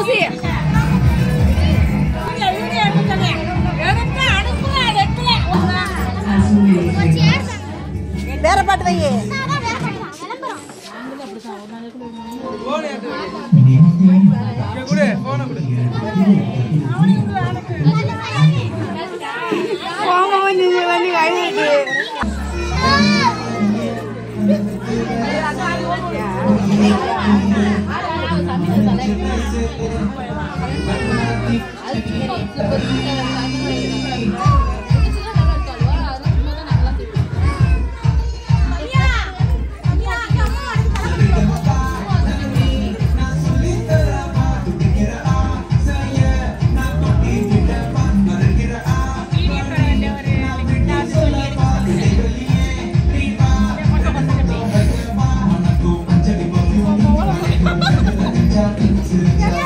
ஊசி. வேற பாட்டு வை. Yeah. அது Yeah.